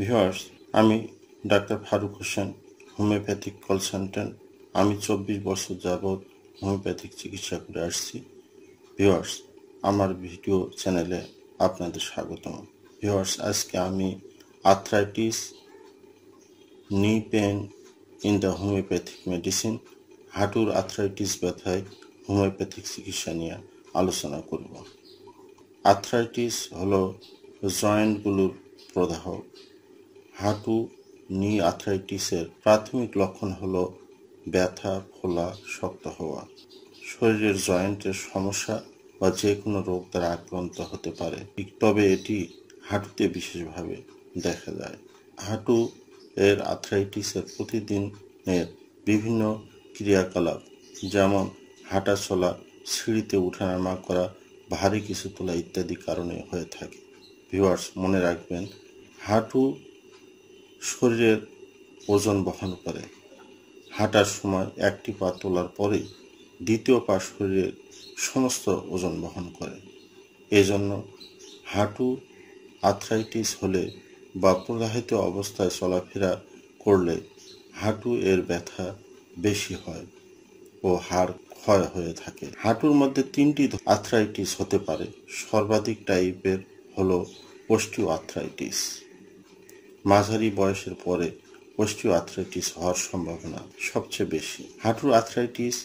Viewers আমি doctor Faruk Hossain, homeopathic consultant আমি চব্বিশ বছর যাবৎ হোমিওপ্যাথিক চিকিৎসা করে আসছি। ভিওয়ার্স আমার ভিডিও চ্যানেলে আপনাদের স্বাগতম। ভিওয়ার্স আজকে আমি arthritis knee pain in the homeopathic medicine হাঁটুর আর্থ্রাইটিস ব্যথায় হোমিওপ্যাথিক চিকিৎসা নিয়ে আলোচনা করব। আর্থ্রাইটিস হলো জয়েন্টগুলোর প্রদাহ। হাঁটু নি আর্থ্রাইটিসের প্রাথমিক লক্ষণ হলো ব্যথা, ফোলা, শক্ত হওয়া। শরীরের জয়েন্টের সমস্যা বা যে কোনো রোগ দ্বারা আক্রান্ত হতে পারে। তবে এটি হাঁটুতে বিশেষভাবে দেখা যায়। হাঁটু এর আর্থ্রাইটিসের প্রতিদিনের বিভিন্ন ক্রিয়াকলাপ, যেমন হাঁটা চলা, সিঁড়িতে উঠানামা করা, ভারী কিছু তোলা ইত্যাদি কারণে হয়ে থাকে। ভিউয়ার্স, মনে রাখবেন, হাঁটু শরীরের ওজন বহন করে। হাঁটার সময় একটি পা তোলার পরে দ্বিতীয় পা শরীরের সমস্ত ওজন বহন করে। এজন্য হাঁটু, আর্থ্রাইটিস হলে বা প্রদাহিত অবস্থায় চলাফেরা করলে হাঁটু এর ব্যথা বেশি হয় ও হাড় ক্ষয় হয়ে থাকে। হাঁটুর মধ্যে তিনটি আর্থ্রাইটিস হতে পারে। সর্বাধিক টাইপের হলো পোস্টিও আর্থ্রাইটিস। মাঝারি বয়সের পরে পোস্টিও আর্থ্রাইটিস হওয়ার সম্ভাবনা সবচেয়ে বেশি। হাঁটুর আর্থ্রাইটিস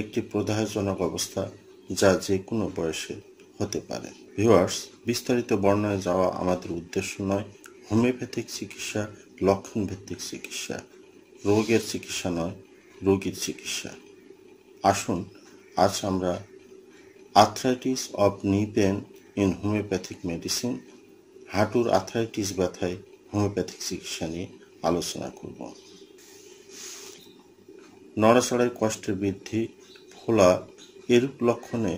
একটি প্রদাহজনক অবস্থা যা যে কোনো বয়সে হতে পারে। ভিউয়ার্স, বিস্তারিত বর্ণনায় যাওয়া আমাদের উদ্দেশ্য নয়, হোমিওপ্যাথিক চিকিৎসা লক্ষণ ভিত্তিক চিকিৎসা, রোগের চিকিৎসা নয়, রোগীর চিকিৎসা। আসুন, আজ আমরা arthritis of knee pain in homeopathic medicine, হাঁটুর আর্থ্রাইটিস ব্যথায় হোমিওপ্যাথিক চিকিৎসা নিয়ে আলোচনা করব। নড়াচড়ায় কষ্টের বৃদ্ধি, ফোলা এরূপ লক্ষণে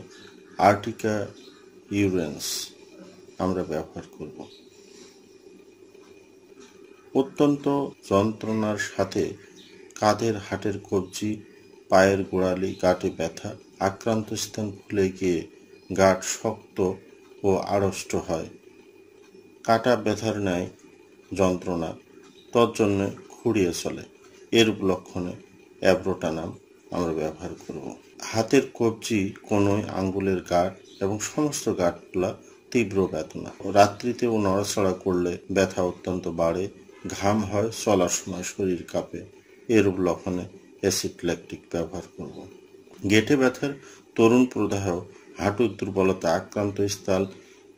আর্টিকা ইউরেন্স আমরা ব্যবহার করব। অত্যন্ত যন্ত্রণার সাথে কাঁধের হাটের কবজি, পায়ের গোড়ালি, গাঁটে ব্যথা, আক্রান্ত স্থান ফুলে গিয়ে গাঁট শক্ত ও আড়ষ্ট হয়। কাটা ব্যথার ন্যায় যন্ত্রণা তজ্জন্য খুঁড়িয়ে চলে। এরূপ লক্ষণে অ্যাব্রোটানাম আমরা ব্যবহার করব। হাতের কবজি কোনোই আঙ্গুলের গাঁট এবং সমস্ত গাঁটগুলা তীব্র বেদনা। রাত্রিতে ও নড়াচড়া করলে ব্যথা অত্যন্ত বাড়ে, ঘাম হয়, চলার সময় শরীর কাঁপে। এরূপ লক্ষণে অ্যাসিড ল্যাকটিক ব্যবহার করব। গেটে ব্যথার তরুণ প্রদাহ, হাঁটুর দুর্বলতা, আক্রান্ত স্থল,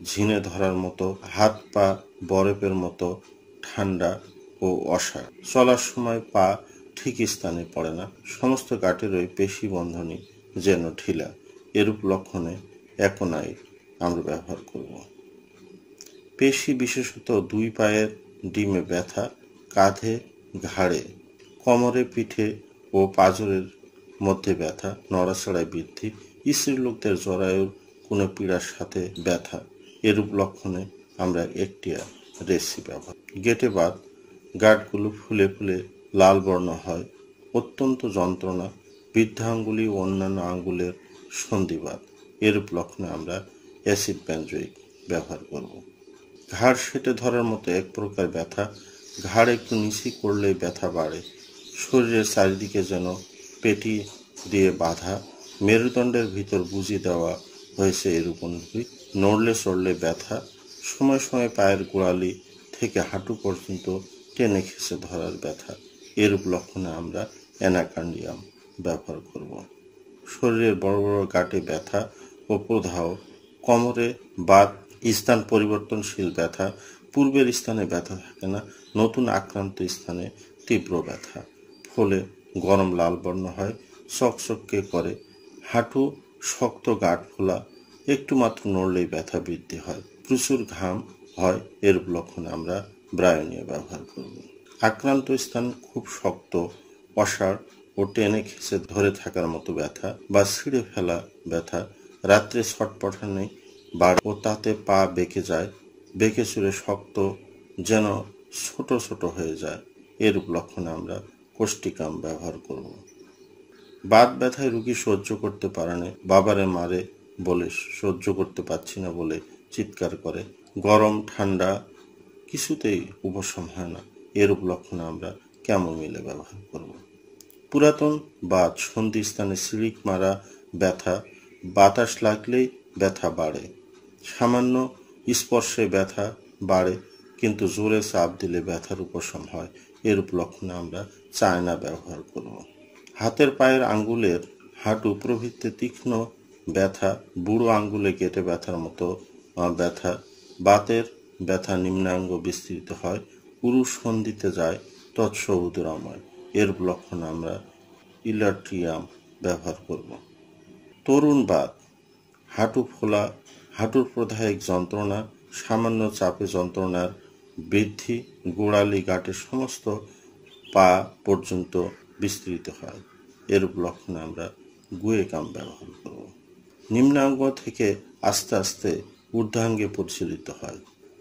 ঝিনে ধরার মতো হাত পা বরফের মতো ঠান্ডা ও অসার চলার সময় পা ঠিক স্থানে পড়ে না। সমস্ত ওই পেশি বন্ধনী যেন ঢিলা। এরূপ লক্ষণে একনাইট আমরা ব্যবহার করব। পেশি বিশেষত দুই পায়ের ডিমে ব্যথা, কাঁধে ঘাড়ে, কোমরে পিঠে ও পাজরের মধ্যে ব্যথা, নড়াচড়ায় বৃদ্ধি স্ত্রীলোকদের জরায়ুর কোনো পীড়ার সাথে ব্যথা, এরূপ লক্ষণে আমরা একটিয়া রেসি ব্যবহার গেটে বাদ গাঁটগুলো ফুলে ফুলে লাল বর্ণ হয়। অত্যন্ত যন্ত্রণা, বৃদ্ধাঙ্গুলি ও অন্যান্য আঙ্গুলের সন্ধিবাদ। এরূপ লক্ষণে আমরা অ্যাসিড ব্যানজয়িক ব্যবহার করব। ঘাড় সেটে ধরার মতো এক প্রকার ব্যথা। ঘাড় একটু নিচি করলেই ব্যথা বাড়ে। শরীরের চারিদিকে যেন পেটি দিয়ে বাঁধা। মেরুদণ্ডের ভিতর বুঝিয়ে দেওয়া হয়েছে অনুভূতি। নড়লে চড়লে ব্যথা। সময় সময় পায়ের গোড়ালি থেকে হাঁটু পর্যন্ত টেনে খেসে ধরার ব্যথা। এরূপ লক্ষণে আমরা অ্যানাকান্ডিয়াম ব্যবহার করব। শরীরের বড় বড় গাঁটে ব্যথা ও প্রধাও কোমরে বাত, স্থান পরিবর্তনশীল ব্যথা, পূর্বের স্থানে ব্যথা থাকে না, নতুন আক্রান্ত স্থানে তীব্র ব্যথা। ফলে গরম লাল বর্ণ হয় চকচককে করে, হাঁটু শক্ত গাঁট ফোলা একটু মাত্র নড়লেই ব্যথা বৃদ্ধি হয়। প্রচুর ঘাম হয়, এর লক্ষণে আমরা ব্রায়নীয় ব্যবহার করব আক্রান্ত স্থান খুব শক্ত, অসাড় ও টেনে খেসে ধরে থাকার মতো ব্যথা বা ছিঁড়ে ফেলা ব্যথা রাত্রে ছটপটানি বাড়ে ও তাতে পা বেঁকে যায়, বেঁকে চুরে শক্ত যেন ছোট ছোট হয়ে যায়, এরূপ লক্ষণে আমরা কোষ্টিকাম ব্যবহার করব। বাত ব্যথায় রুগী সহ্য করতে পারে না, বাবারে মারে বলে সহ্য করতে পারছি না বলে চিৎকার করে। গরম, ঠান্ডা, কিছুতেই উপশম হয় না। এরূপ লক্ষণে আমরা কেমন মিলে ব্যবহার করব? পুরাতন বা সন্ধিস্থানে সিলিক মারা ব্যথা, বাতাস লাগলেই ব্যথা বাড়ে। সামান্য স্পর্শে ব্যথা বাড়ে, কিন্তু জোরে চাপ দিলে ব্যথার উপশম হয়। এরূপ লক্ষণে আমরা চায়না ব্যবহার করব। হাতের পায়ের আঙ্গুলের হাঁটু প্রভৃতি তীক্ষ্ণ ব্যথা, বুড়ো আঙ্গুলে কেটে ব্যথার মতো ব্যথা বাতের ব্যথা নিম্নাঙ্গ বিস্তৃত হয়। পুরুষ সন্ধিতে যায় তৎসবুদরাময় এর লক্ষণ আমরা ইলাট্রিয়াম ব্যবহার করব। তরুণ বাত। হাঁটু ফোলা, হাঁটুর প্রদায়িক যন্ত্রণা, সামান্য চাপে যন্ত্রণার বৃদ্ধি, গোড়ালি গাঁটের সমস্ত পা পর্যন্ত বিস্তৃত হয়। এরূপ লক্ষণে আমরা গুয়ে গুয়েকাম ব্যবহার করব। নিম্নাঙ্গ থেকে আস্তে আস্তে ঊর্ধ্বাঙ্গে পরিচালিত হয়।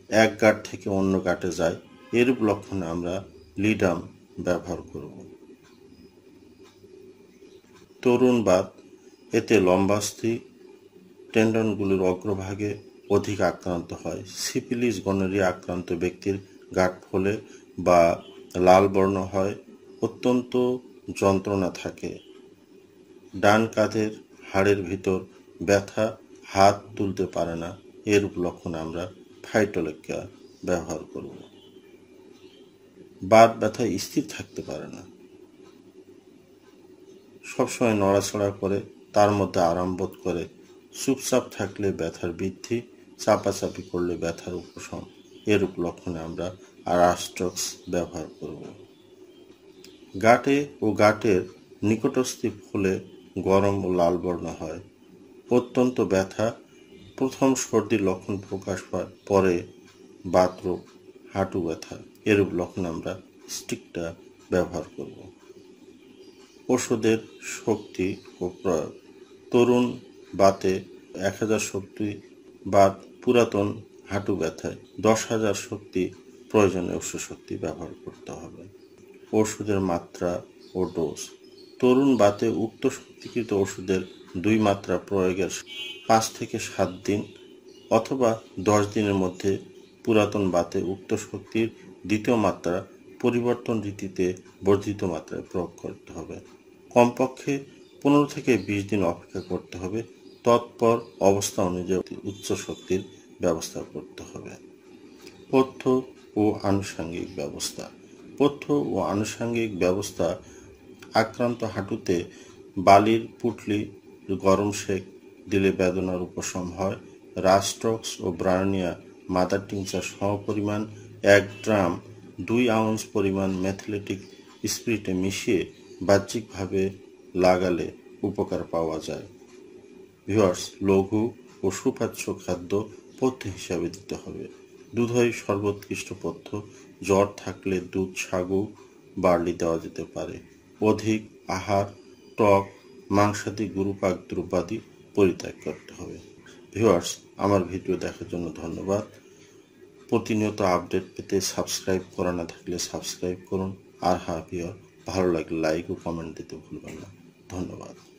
এক গাঁট থেকে অন্য গাঁটে যায়। এরূপ লক্ষণে আমরা লিডাম ব্যবহার করব। তরুণ বাদ, এতে লম্বাস্থি টেন্ডনগুলির অগ্রভাগে অধিক আক্রান্ত হয়। সিপিলিস গণেরিয়া আক্রান্ত ব্যক্তির গাঁট ফলে বা লাল বর্ণ হয়, অত্যন্ত যন্ত্রণা থাকে। ডান কাঁধের হাড়ের ভিতর ব্যথা হাত তুলতে পারে না। এরূপ লক্ষণ আমরা ফাইটোলেকা ব্যবহার করব। বাদ ব্যথা স্থির থাকতে পারে না। সবসময় নড়াচড়া করে তার মধ্যে আরাম বোধ করে, চুপচাপ থাকলে ব্যথার বৃদ্ধি, চাপাচাপি করলে ব্যথার উপশম। এরূপ লক্ষণে আমরা আরাস্টক্স ব্যবহার করব। গাটে ও গাটের নিকটস্থি ফুলে গরম ও লাল বর্ণ হয়। অত্যন্ত ব্যথা প্রথম সর্দির লক্ষণ প্রকাশ পায়, পরে বাতরোগ হাঁটু ব্যথা, এরূপ লক্ষণ আমরা স্টিকটা ব্যবহার করব। ওষুধের শক্তি ও প্রয়োগ। তরুণ বাতে এক হাজার শক্তি বা পুরাতন হাঁটু ব্যথায় দশ হাজার শক্তি প্রয়োজনে ওষুধ শক্তি ব্যবহার করতে হবে। ওষুধের মাত্রা ও ডোজ। তরুণ বাতে উক্ত শক্তিকৃত ওষুধের দুই মাত্রা প্রয়োগের পাঁচ থেকে সাত দিন অথবা দশ দিনের মধ্যে পুরাতন বাতে উক্ত শক্তির দ্বিতীয় মাত্রা পরিবর্তন রীতিতে বর্ধিত মাত্রায় প্রয়োগ করতে হবে। কমপক্ষে পনেরো থেকে বিশ দিন অপেক্ষা করতে হবে। তৎপর অবস্থা অনুযায়ী উচ্চ শক্তির ব্যবস্থা করতে হবে। পথ্য ও আনুষাঙ্গিক ব্যবস্থা। পথ্য ও আনুষাঙ্গিক ব্যবস্থা আক্রান্ত হাঁটুতে বালির পুটলি গরম শেক দিলে বেদনার উপশম হয়। রাস্ট্রক্স ও ব্রাউনিয়া মাদার টিংচার সমপরিমাণ এক ড্রাম দুই আউন্স পরিমাণ ম্যাথলেটিক স্পিরিটে মিশিয়ে বাহ্যিকভাবে লাগালে উপকার পাওয়া যায়। ভিওয়ার্স লঘু ও সুপাচ্য খাদ্য পথ্য হিসাবে দিতে হবে। দুধই সর্বোৎকৃষ্ট পথ্য। জ্বর থাকলে দুধ, সাগু, বার্লি দেওয়া যেতে পারে। অধিক আহার, টক মাংসাদি গুরুপাক দ্রব্যাদি পরিত্যাগ করতে হবে। ভিউয়ার্স, আমার ভিডিও দেখার জন্য ধন্যবাদ। প্রতিনিয়ত আপডেট পেতে সাবস্ক্রাইব করা না থাকলে সাবস্ক্রাইব করুন। আর হ্যাঁ ভিওর ভালো লাগলে লাইক ও কমেন্ট দিতে ভুলবেন না। ধন্যবাদ।